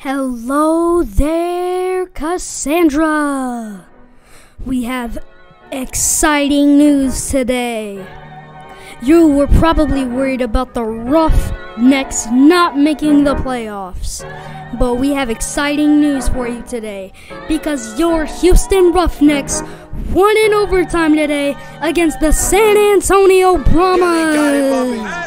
Hello there, Cassandra. We have exciting news today. You were probably worried about the Roughnecks not making the playoffs. But we have exciting news for you today because your Houston Roughnecks won in overtime today against the San Antonio Brahmas.